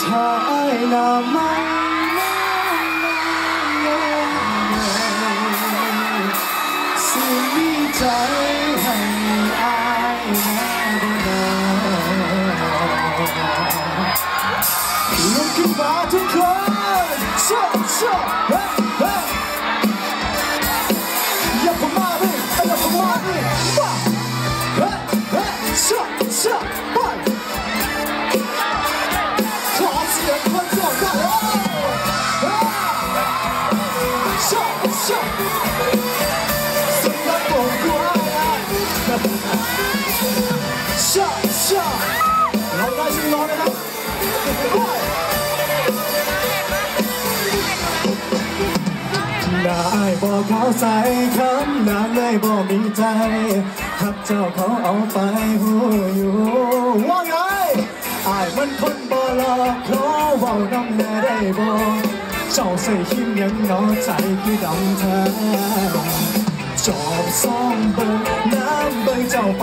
ถ้าไอ้น่ะไม่สิมีใจให้อายแน่บ่นอลุกขึ้นมาทุกคนชว์โชว์เได้บอกเขาใส่คำนานเลยบอกมีใจหักเจ้าเขาเอาไปหูอยู่ว่าไงอายมันคนบ่หลอกขอเว้าน้ำแน่ได้บ่เจ้าใส่หิมยังน้อใจคือดำแท้จอบซ่องเบิ่งน้ำเบิ่งเจ้าไป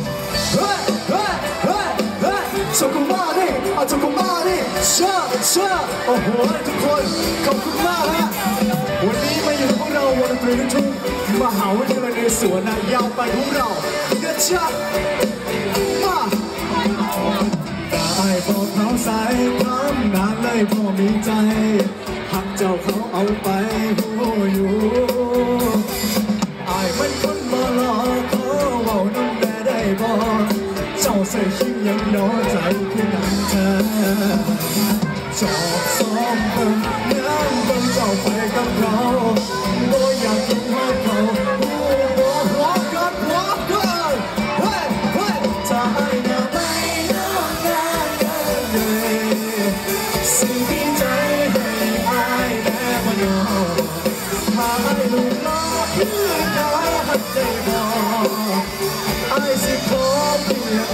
ดิเอาจงกุมาดิเชื่อเชื่อโอ้โหทุกคนขอบคุณมากฮะวันนี้มาอยู่กับพวกเราวงดนตรีลูกทุ่งมหาวิทยาลัยนเรศวรนยาวไปพวกเราเกิดชัดมาได้บอกเขาใส่คำนานเลยพอมีใจหักเจ้าเขาเอาไปหูอยู่ บิ่งน้ำเบิ่งเจ้าไปกับเขาบ่อยากกินหัวเขาหูบ่หัวกันหัวกันเฮ้ยเฮ้ยถ้าให้หน้าไม่น้องงานกันเลยสิ่งที่ใจให้อายแน่บ่ยอมถ้าไอ้ลูกน้องคือเขาหักใจ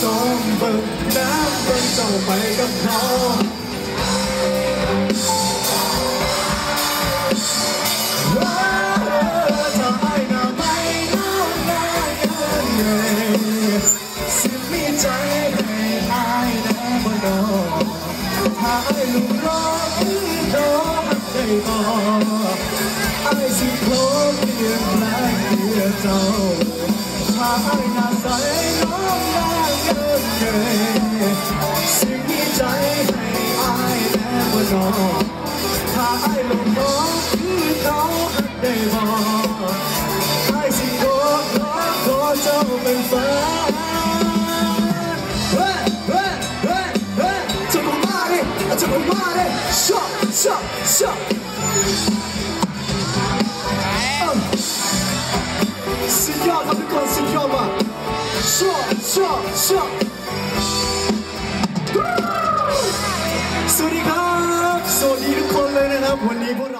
อบซ้อมเบิ่งน้ำเบิ่งเจ้าไปกับเขาถ้าไอ้หน้าไม่น้องนายกันเลยสิมีใจให้อายแน่บ่นอถ้าไอ้ลูกน้องคือดอกได้บ่ไอ้สิขอเพียนแลงเพื่อเจ้าถ้าไอ้หน้าใสน้องได้ บอกไอ้สิขอขอขอเจ้าเป็นแฟนเฮ้ยเฮ้ยเฮ้ยเฮ้ยจะกูมาดิจะกูม สวัสดีครับ สวัสดีทุกคนเลยนะครับ วันนี้พวกเรา